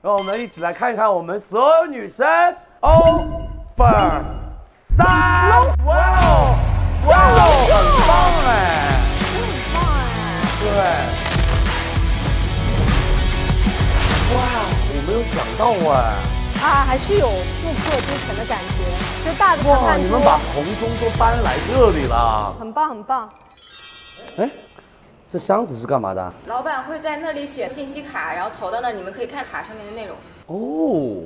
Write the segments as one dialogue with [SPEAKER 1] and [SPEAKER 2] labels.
[SPEAKER 1] 让我们一起来看看我们所有女生 over 三，哇哦，哇哦，很棒哎，
[SPEAKER 2] 很棒哎！
[SPEAKER 1] 对，哇，我没有想到哎，
[SPEAKER 2] 啊，还是有复刻之前的感觉，就大的谈
[SPEAKER 1] 哇，
[SPEAKER 2] 判桌，
[SPEAKER 1] 你们把红中都搬来这里了，
[SPEAKER 2] 很棒很棒。
[SPEAKER 1] 哎，这箱子是干嘛的？
[SPEAKER 3] 老板会在那里写信息卡，然后投到那，你们可以看卡上面的内容。
[SPEAKER 1] 哦，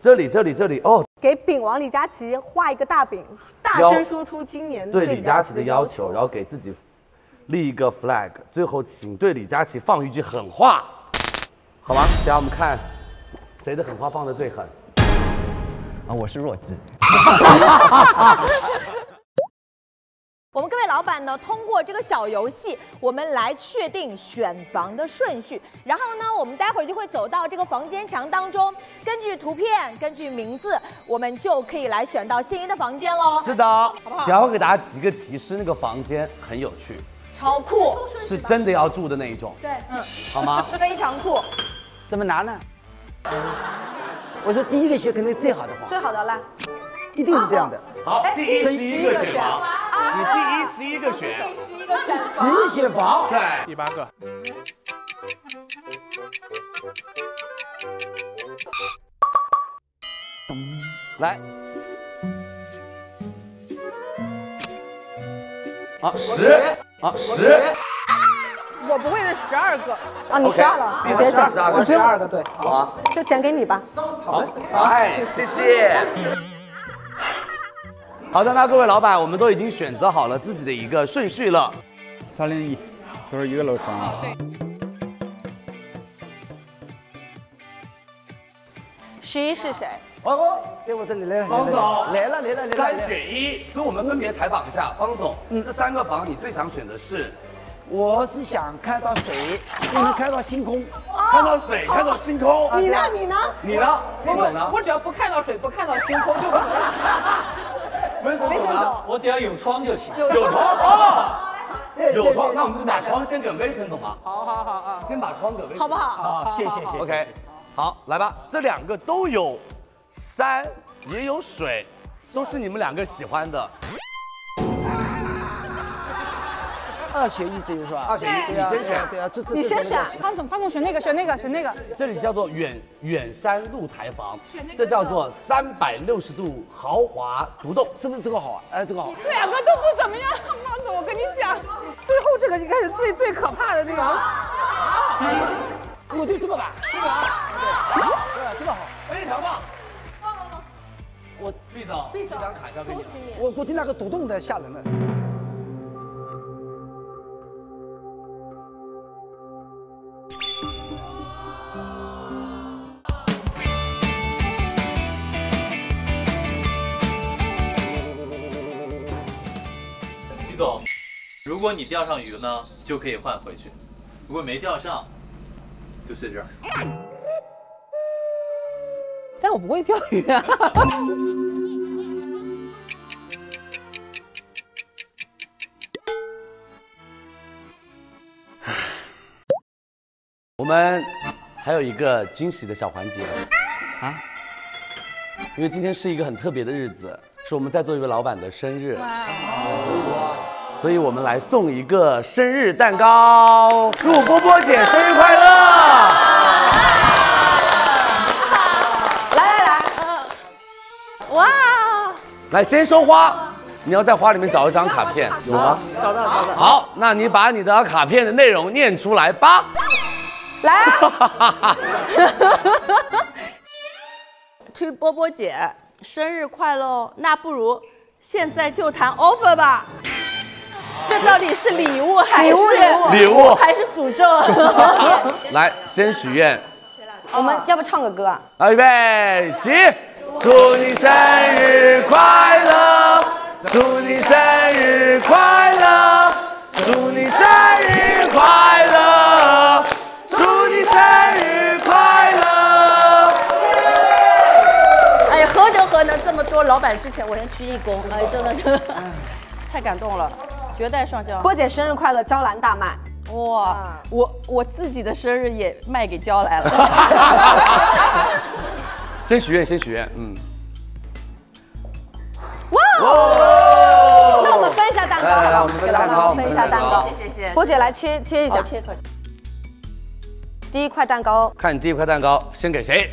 [SPEAKER 1] 这里这里这里哦，
[SPEAKER 2] 给饼王李佳琦画一个大饼，大声说出今年
[SPEAKER 1] 对
[SPEAKER 2] 李
[SPEAKER 1] 李佳琦的要求，
[SPEAKER 2] 求。
[SPEAKER 1] 然后给自己立一个 flag，最后请对李佳琦放一句狠话，好吗？等下我们看谁的狠话放的最狠。
[SPEAKER 4] 啊，我是弱智。
[SPEAKER 5] 我们各位老板呢，通过这个小游戏，我们来确定选房的顺序。然后呢，我们待会儿就会走到这个房间墙当中，根据图片、根据名字，我们就可以来选到心仪的房间喽。
[SPEAKER 1] 是的，
[SPEAKER 5] 好不好
[SPEAKER 1] 然后给大家几个提示，那个房间很有趣，
[SPEAKER 5] 超酷，
[SPEAKER 1] 是真的要住的那一种，
[SPEAKER 2] 对，嗯，
[SPEAKER 1] 好吗？
[SPEAKER 5] 非常酷。
[SPEAKER 4] 怎么拿呢？我说第一个选肯定最好的房，
[SPEAKER 2] 最好的啦。
[SPEAKER 4] 一定是这样的。
[SPEAKER 1] 好，第一十一个选房，
[SPEAKER 5] 啊
[SPEAKER 1] 你第一十一个选，
[SPEAKER 5] 十一个选。
[SPEAKER 4] 十一选房，
[SPEAKER 1] 对，
[SPEAKER 6] 第八个，
[SPEAKER 1] 来，啊十，啊十。
[SPEAKER 2] 我不会是十二个。啊，你十二了，你别讲，
[SPEAKER 1] 十二个，
[SPEAKER 4] 十二个对。
[SPEAKER 1] 好啊，
[SPEAKER 2] 就剪给你吧。
[SPEAKER 1] 好，哎，谢谢。好的，那各位老板，我们都已经选择好了自己的一个顺序了。
[SPEAKER 6] 三零一，都是一个楼层啊。
[SPEAKER 2] 对十一是谁？
[SPEAKER 4] 哦，给我这里来了，
[SPEAKER 1] 方总
[SPEAKER 4] 来了来了来了来
[SPEAKER 1] 三。选一，跟我们分别采访一下方总。嗯这三个房你最想选的是？
[SPEAKER 4] 我是想看到水，又能看到星空。
[SPEAKER 1] 看到水，看到星空。
[SPEAKER 2] 你呢？你呢？
[SPEAKER 1] 你呢？方总呢？
[SPEAKER 7] 我只要不看到水，不看到星空就可以。
[SPEAKER 1] 温总呢？
[SPEAKER 7] 我只要有窗就行。
[SPEAKER 1] 有窗哦，有窗，那我们就把窗先给威森总吧。
[SPEAKER 7] 好好好啊！
[SPEAKER 1] 先把窗给威森。
[SPEAKER 2] 好不好？
[SPEAKER 4] 好，谢谢谢谢。
[SPEAKER 1] OK，好，来吧，这两个都有山，也有水，都是你们两个喜欢的。
[SPEAKER 4] 二选一，这个是吧？
[SPEAKER 1] 二选一，你先选。
[SPEAKER 4] 对啊，这这
[SPEAKER 2] 你先选。
[SPEAKER 7] 方总，方总选那个，选那个，选那个。
[SPEAKER 1] 这里叫做远远山露台房，这叫做三百六十度豪华独栋。
[SPEAKER 4] 是不是这个好啊？哎，这个好。
[SPEAKER 7] 两个都不怎么样，方总，我跟你讲，最后这个应该是最最可怕的那个。
[SPEAKER 4] 我就这个吧。这个啊。对，对啊，这个好。
[SPEAKER 1] 非常棒。我毕总，这张卡交给你了。
[SPEAKER 4] 我估计那个独栋的吓人了。
[SPEAKER 8] 果你钓上鱼呢，就可以换回去；如果没钓上，就睡这儿。
[SPEAKER 7] 但我不会钓鱼啊。
[SPEAKER 1] 我们还有一个惊喜的小环节。啊，因为今天是一个很特别的日子，是我们在座一位老板的生日，所以我们来送一个生日蛋糕，祝波波姐生日快乐！
[SPEAKER 2] 来来来，哇！
[SPEAKER 1] 来，先收花，你要在花里面找一张卡片，有吗？
[SPEAKER 2] 找到找到。
[SPEAKER 1] 好，那你把你的卡片的内容念出来吧。
[SPEAKER 2] 来啊！
[SPEAKER 9] 去波波姐生日快乐哦！那不如现在就谈 offer 吧。这到底是礼物还是
[SPEAKER 2] 礼物礼物
[SPEAKER 9] 还是诅咒？
[SPEAKER 1] 来，先许愿。
[SPEAKER 2] 我们要不唱个歌啊？
[SPEAKER 1] 来，预备，起！祝你生日快乐，祝你生日快乐，祝你生日快乐，祝你生日快乐。
[SPEAKER 9] 哎，何德何能这么多老板之前，我先鞠一躬。哎，真的是太感动了，绝代双骄。
[SPEAKER 2] 波姐生日快乐，娇兰大卖。
[SPEAKER 9] 哇，我我自己的生日也卖给娇兰了。
[SPEAKER 1] 先许愿，先许愿，嗯。
[SPEAKER 5] 哇！那我们分一下蛋糕，
[SPEAKER 1] 来来来，我们分蛋糕，
[SPEAKER 5] 分一下蛋糕。
[SPEAKER 9] 谢谢谢谢。
[SPEAKER 5] 波姐来切切一下，
[SPEAKER 9] 切块。
[SPEAKER 5] 第一块蛋糕，
[SPEAKER 1] 看你第一块蛋糕先给谁？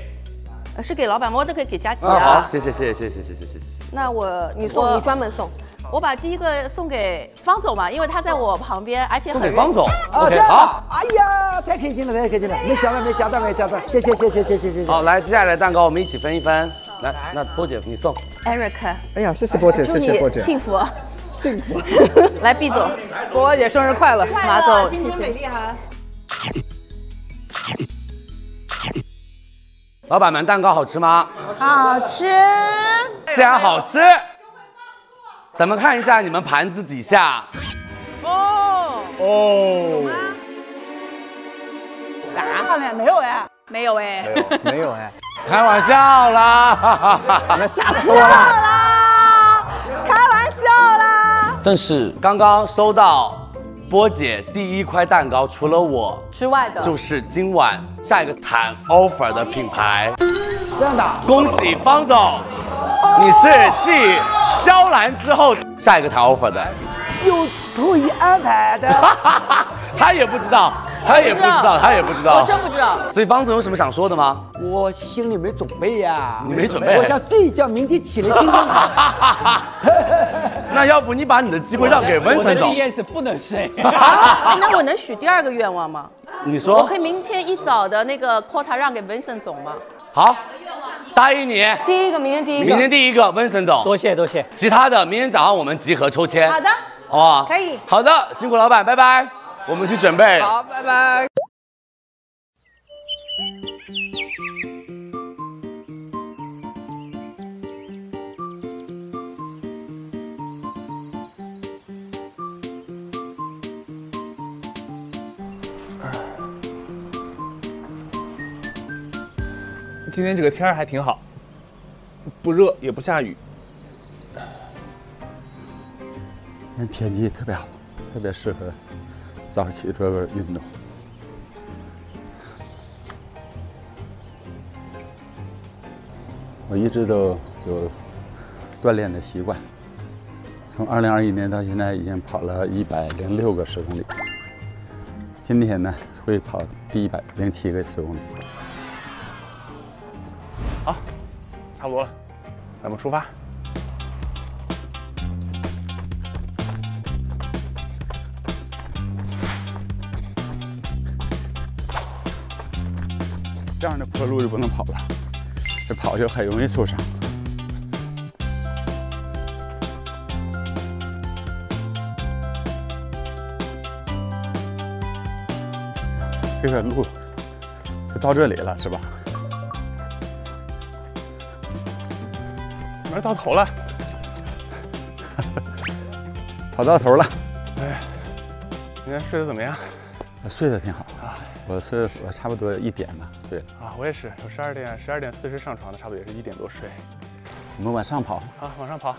[SPEAKER 9] 呃是给老板吗？我都可以给佳琪
[SPEAKER 1] 啊，好，
[SPEAKER 9] 啊。
[SPEAKER 1] 谢谢谢谢谢谢谢谢谢谢谢。
[SPEAKER 9] 那我
[SPEAKER 5] 你送，你专门送。
[SPEAKER 9] 我把第一个送给方总嘛，因为他在我旁边，而且
[SPEAKER 1] 送给方总
[SPEAKER 4] 啊
[SPEAKER 1] ，，OK，
[SPEAKER 4] 这样
[SPEAKER 1] 好。
[SPEAKER 4] 啊，哎呀，太开心了，太开心了，没想到，没想到，没想到，谢谢，谢谢，谢谢，谢谢。
[SPEAKER 1] 好，来，接下来蛋糕我们一起分一分。来，那波姐你送。
[SPEAKER 9] Eric，
[SPEAKER 6] 哎呀，谢谢波姐，
[SPEAKER 9] 祝
[SPEAKER 6] 谢谢波姐。
[SPEAKER 9] 你幸福。
[SPEAKER 6] 幸福。
[SPEAKER 9] 来毕总，
[SPEAKER 7] 波波姐生日快乐！
[SPEAKER 9] 马总，谢谢。
[SPEAKER 7] 丽哈。
[SPEAKER 1] 老板们，蛋糕好吃吗？
[SPEAKER 5] 好吃。
[SPEAKER 1] 既然好吃，咱们看一下你们盘子底下。
[SPEAKER 7] 哦，
[SPEAKER 1] 哦，
[SPEAKER 7] 啥？看了没有哎？没有哎。
[SPEAKER 6] 没有，没有哎。
[SPEAKER 1] 开玩笑啦，
[SPEAKER 4] 那吓死我了。
[SPEAKER 5] 啦，开玩笑啦。
[SPEAKER 1] 但是刚刚收到波姐第一块蛋糕，除了我
[SPEAKER 5] 之外的，
[SPEAKER 1] 就是今晚下一个谈 offer 的品牌。
[SPEAKER 4] 这样的，
[SPEAKER 1] 恭喜方总，你是继娇兰之后下一个谈 offer 的。
[SPEAKER 4] 有特意安排的。
[SPEAKER 1] 他也不知道，他也不知道，他也不知道。
[SPEAKER 9] 我真不知道。
[SPEAKER 1] 所以方总有什么想说的吗？
[SPEAKER 4] 我心里没准备呀。
[SPEAKER 1] 你没准备
[SPEAKER 4] 我想睡一觉，明天起来精神好。
[SPEAKER 1] 那要不你把你的机会让给温森总？
[SPEAKER 6] 验是不能睡。
[SPEAKER 9] 哎那我能许第二个愿望吗？
[SPEAKER 1] 你说
[SPEAKER 9] 我可以明天一早的那个 quota 让给 Vincent 总吗？
[SPEAKER 1] 好，答应你。
[SPEAKER 5] 第一个，明天第一个。
[SPEAKER 1] 明天第一个温森总，
[SPEAKER 6] 多谢多谢。
[SPEAKER 1] 其他的明天早上我们集合抽签。
[SPEAKER 5] 好的，
[SPEAKER 1] 好不好？
[SPEAKER 5] 可以
[SPEAKER 1] 好的，辛苦老板，拜拜。我们去准备。
[SPEAKER 7] 好，拜拜。
[SPEAKER 10] 今天这个天儿还挺好，不热也不下雨。
[SPEAKER 6] 那天气特别好，特别适合早起做个运动。我一直都有锻炼的习惯，从二零二一年到现在已经跑了一百零六个十公里，今天呢会跑第一百零七个十公里。
[SPEAKER 10] 差不多了，咱们出发。
[SPEAKER 6] 这样的坡路就不能跑了，这跑就很容易受伤。这个路就到这里了，是吧？
[SPEAKER 10] 到头了，
[SPEAKER 6] 跑到头了，
[SPEAKER 10] 哎，今天睡得怎么样？
[SPEAKER 6] 睡得挺好啊。我睡我差不多一点吧睡了。
[SPEAKER 10] 啊，我也是，我十二点十二点四十上床的，差不多也是一点多睡。
[SPEAKER 6] 我们往上跑。
[SPEAKER 10] 好，往上跑。